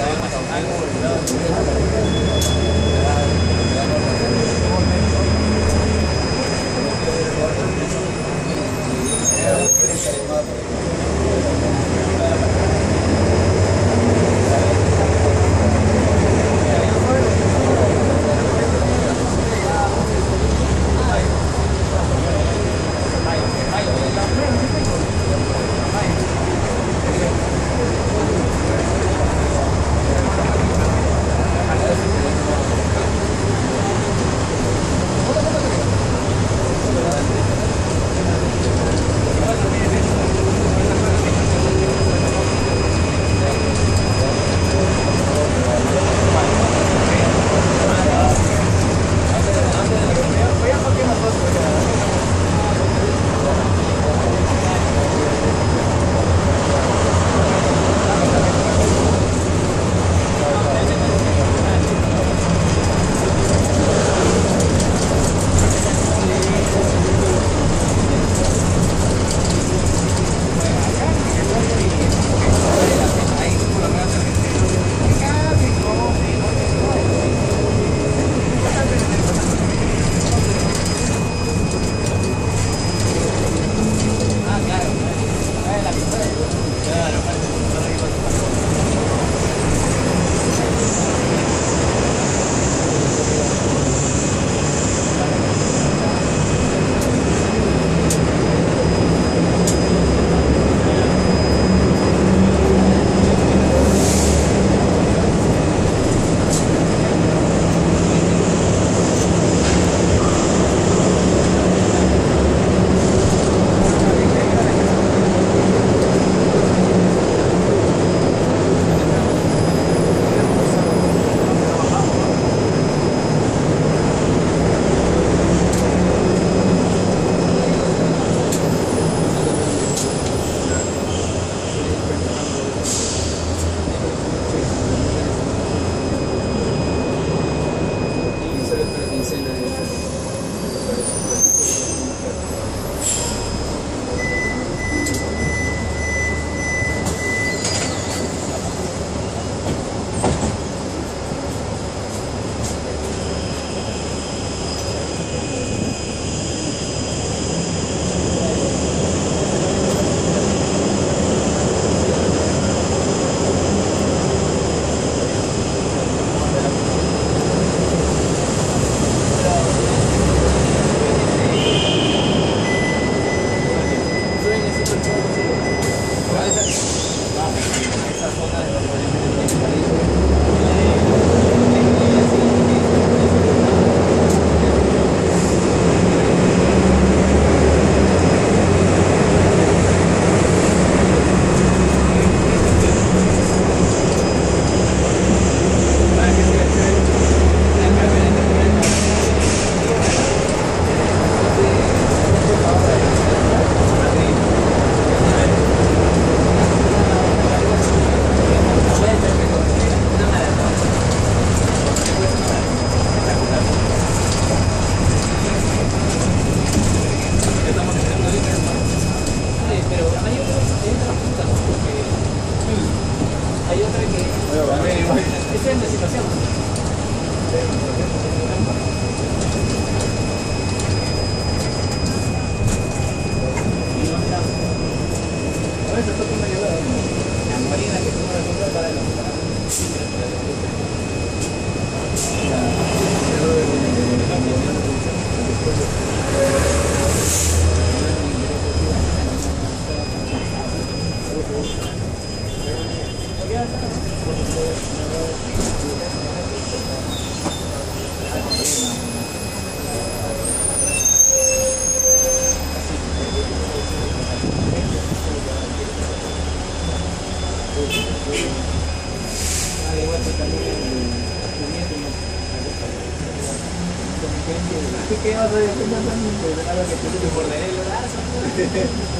Yeah. que vas a decir, no, no, no, no, no, no, no,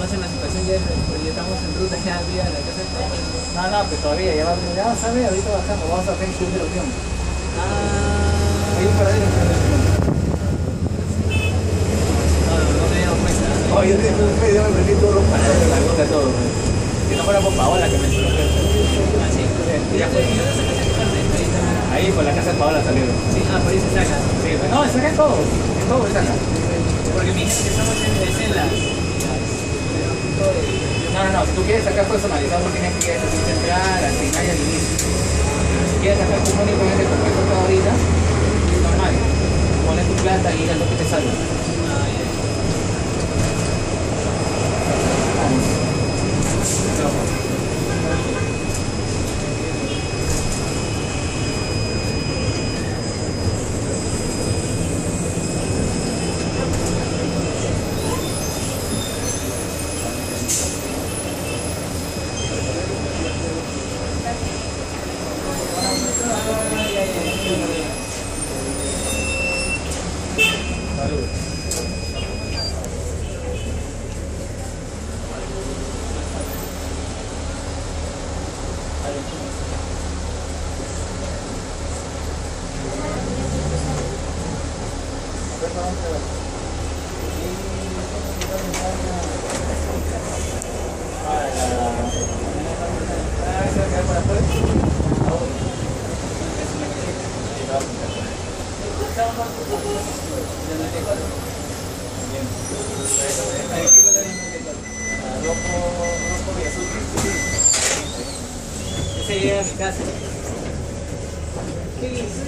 pasa emancipación, ya, ya estamos en ruta ya vía la casa de. No, no, pues todavía, ya va, ya vas a ver, ahorita bajamos, vamos a hacer el de la unión. Ah, en club de la unión. no, no, me he dado cuenta. Oh, yo te yo me metí todos los paradores, la ruta, todo. pues. Si no fuera por Paola que me entró. Ah, sí. Ya fue, yo no sé qué hacer carne, ahí. Ahí por la casa de Paola salieron. Sí, ah, por ahí se saca. Sí, pues, no, saca todo, en todo se saca. Porque dijeron que estamos en No, no, no, si tú quieres sacar personalizado, tienes que entrar al final y al inicio. Si quieres sacar tu únicamente como todo ahorita, normal. Pones tu plata y es lo que te salga. Ese llega a mi casa. ¿Qué hizo?